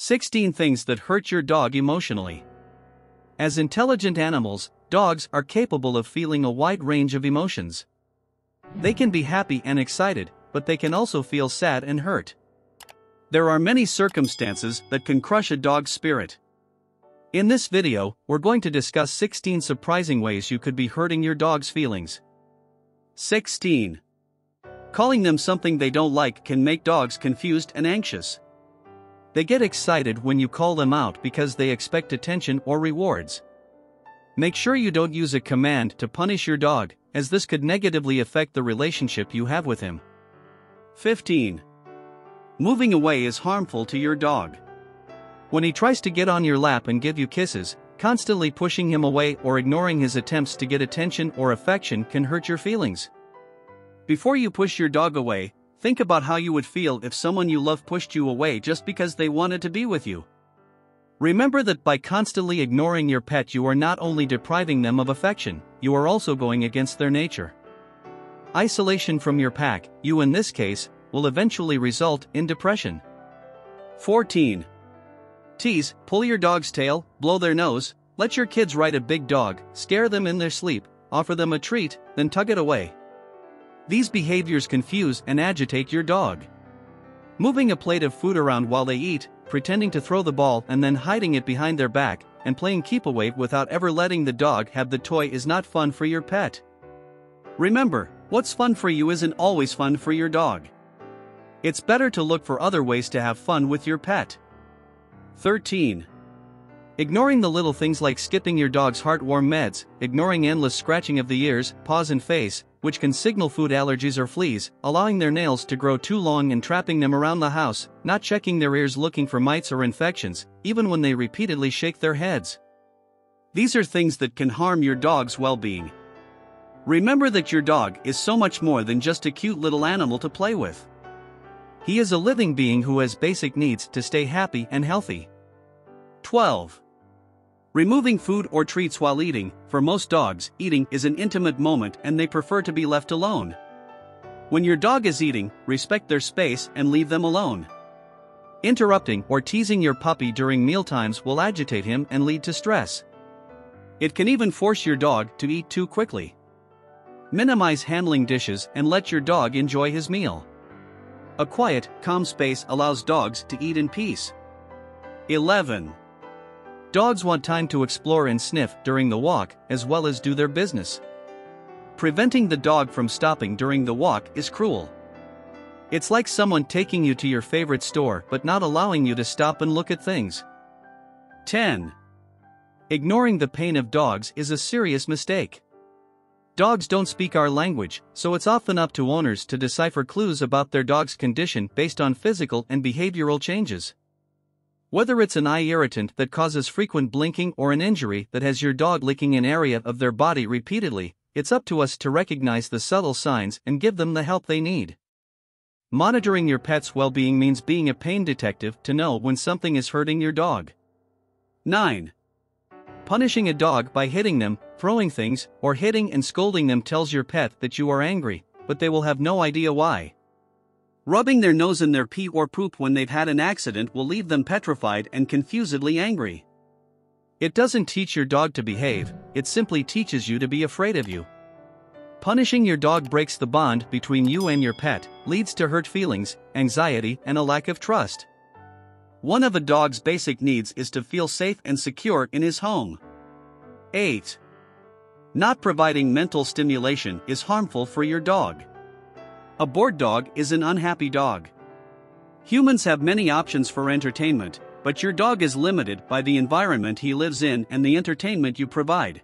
16 Things that hurt your dog emotionally. As intelligent animals, dogs are capable of feeling a wide range of emotions. They can be happy and excited, but they can also feel sad and hurt. There are many circumstances that can crush a dog's spirit. In this video, we're going to discuss 16 surprising ways you could be hurting your dog's feelings. 16. Calling them something they don't like can make dogs confused and anxious. They get excited when you call them out because they expect attention or rewards. Make sure you don't use a command to punish your dog, as this could negatively affect the relationship you have with him. 15. Moving away is harmful to your dog. When he tries to get on your lap and give you kisses, constantly pushing him away or ignoring his attempts to get attention or affection can hurt your feelings. Before you push your dog away, think about how you would feel if someone you love pushed you away just because they wanted to be with you. Remember that by constantly ignoring your pet, you are not only depriving them of affection, you are also going against their nature. Isolation from your pack, you in this case, will eventually result in depression. 14. Tease, pull your dog's tail, blow their nose, let your kids ride a big dog, scare them in their sleep, offer them a treat, then tug it away. These behaviors confuse and agitate your dog. Moving a plate of food around while they eat, pretending to throw the ball and then hiding it behind their back, and playing keep away without ever letting the dog have the toy is not fun for your pet. Remember, what's fun for you isn't always fun for your dog. It's better to look for other ways to have fun with your pet. 13. Ignoring the little things like skipping your dog's heartworm meds, ignoring endless scratching of the ears, paws, and face, which can signal food allergies or fleas, allowing their nails to grow too long and trapping them around the house, not checking their ears looking for mites or infections, even when they repeatedly shake their heads. These are things that can harm your dog's well being. Remember that your dog is so much more than just a cute little animal to play with. He is a living being who has basic needs to stay happy and healthy. 12. Removing food or treats while eating, for most dogs, eating is an intimate moment and they prefer to be left alone. When your dog is eating, respect their space and leave them alone. Interrupting or teasing your puppy during mealtimes will agitate him and lead to stress. It can even force your dog to eat too quickly. Minimize handling dishes and let your dog enjoy his meal. A quiet, calm space allows dogs to eat in peace. 11. Dogs want time to explore and sniff during the walk, as well as do their business. Preventing the dog from stopping during the walk is cruel. It's like someone taking you to your favorite store but not allowing you to stop and look at things. 10. Ignoring the pain of dogs is a serious mistake. Dogs don't speak our language, so it's often up to owners to decipher clues about their dog's condition based on physical and behavioral changes. Whether it's an eye irritant that causes frequent blinking or an injury that has your dog licking an area of their body repeatedly, it's up to us to recognize the subtle signs and give them the help they need. Monitoring your pet's well being means being a pain detective to know when something is hurting your dog. 9. Punishing a dog by hitting them, throwing things, or hitting and scolding them tells your pet that you are angry, but they will have no idea why. Rubbing their nose in their pee or poop when they've had an accident will leave them petrified and confusedly angry. It doesn't teach your dog to behave, it simply teaches you to be afraid of you. Punishing your dog breaks the bond between you and your pet, leads to hurt feelings, anxiety, and a lack of trust. One of a dog's basic needs is to feel safe and secure in his home. 8. Not providing mental stimulation is harmful for your dog. A bored dog is an unhappy dog. Humans have many options for entertainment, but your dog is limited by the environment he lives in and the entertainment you provide.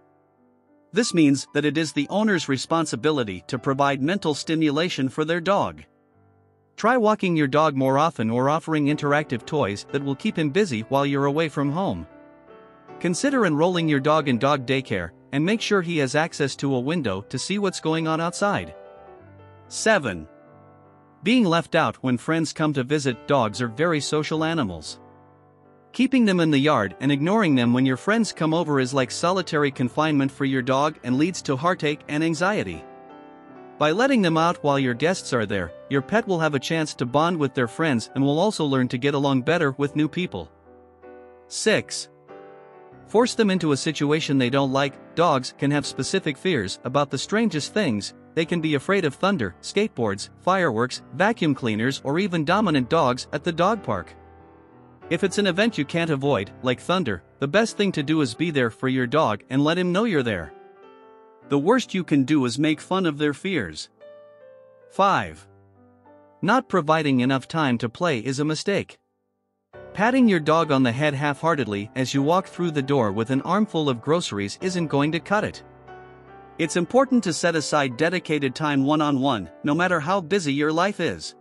This means that it is the owner's responsibility to provide mental stimulation for their dog. Try walking your dog more often or offering interactive toys that will keep him busy while you're away from home. Consider enrolling your dog in dog daycare and make sure he has access to a window to see what's going on outside. 7. Being left out when friends come to visit dogs are very social animals. Keeping them in the yard and ignoring them when your friends come over is like solitary confinement for your dog and leads to heartache and anxiety. By letting them out while your guests are there, your pet will have a chance to bond with their friends and will also learn to get along better with new people. 6. Force them into a situation they don't like. Dogs can have specific fears about the strangest things, they can be afraid of thunder, skateboards, fireworks, vacuum cleaners, or even dominant dogs at the dog park. If it's an event you can't avoid, like thunder, the best thing to do is be there for your dog and let him know you're there. The worst you can do is make fun of their fears. 5. Not providing enough time to play is a mistake. Patting your dog on the head half heartedly as you walk through the door with an armful of groceries isn't going to cut it. It's important to set aside dedicated time one on one, no matter how busy your life is.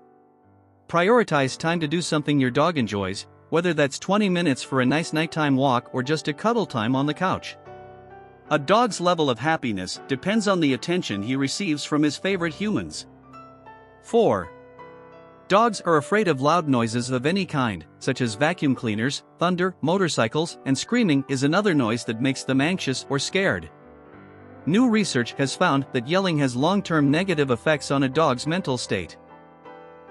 Prioritize time to do something your dog enjoys, whether that's 20 minutes for a nice nighttime walk or just a cuddle time on the couch. A dog's level of happiness depends on the attention he receives from his favorite humans. 4. Dogs are afraid of loud noises of any kind, such as vacuum cleaners, thunder, motorcycles, and screaming is another noise that makes them anxious or scared. New research has found that yelling has long term negative effects on a dog's mental state.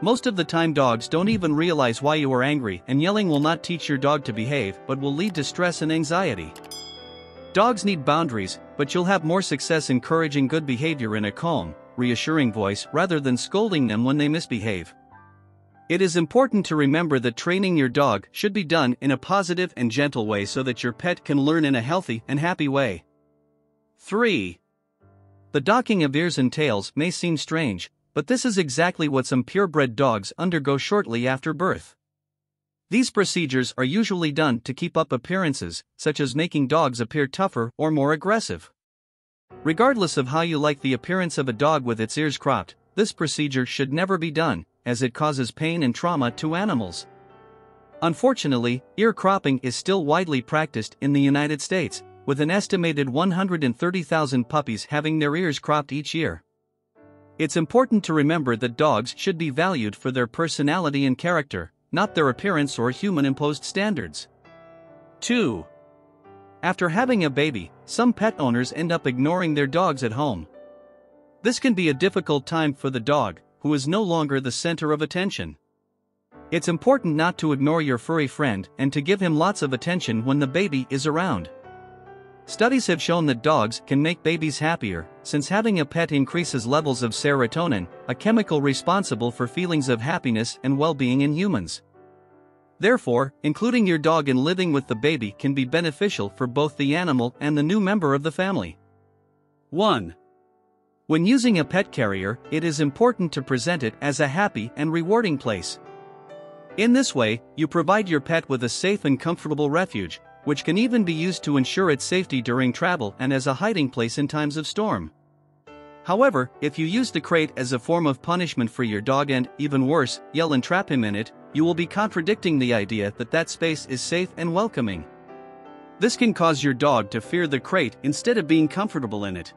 Most of the time, dogs don't even realize why you are angry, and yelling will not teach your dog to behave but will lead to stress and anxiety. Dogs need boundaries, but you'll have more success encouraging good behavior in a calm, reassuring voice rather than scolding them when they misbehave. It is important to remember that training your dog should be done in a positive and gentle way so that your pet can learn in a healthy and happy way. 3. The docking of ears and tails may seem strange, but this is exactly what some purebred dogs undergo shortly after birth. These procedures are usually done to keep up appearances, such as making dogs appear tougher or more aggressive. Regardless of how you like the appearance of a dog with its ears cropped, this procedure should never be done, as it causes pain and trauma to animals. Unfortunately, ear cropping is still widely practiced in the United States, with an estimated 130,000 puppies having their ears cropped each year. It's important to remember that dogs should be valued for their personality and character, not their appearance or human imposed standards. 2. After having a baby, some pet owners end up ignoring their dogs at home. This can be a difficult time for the dog, who is no longer the center of attention. It's important not to ignore your furry friend and to give him lots of attention when the baby is around. Studies have shown that dogs can make babies happier, since having a pet increases levels of serotonin, a chemical responsible for feelings of happiness and well being in humans. Therefore, including your dog in living with the baby can be beneficial for both the animal and the new member of the family. 1. When using a pet carrier, it is important to present it as a happy and rewarding place. In this way, you provide your pet with a safe and comfortable refuge, which can even be used to ensure its safety during travel and as a hiding place in times of storm. However, if you use the crate as a form of punishment for your dog and, even worse, yell and trap him in it, you will be contradicting the idea that that space is safe and welcoming. This can cause your dog to fear the crate instead of being comfortable in it.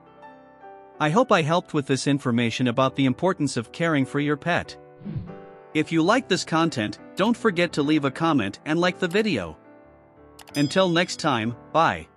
I hope I helped with this information about the importance of caring for your pet. If you like this content, don't forget to leave a comment and like the video. Until next time, bye.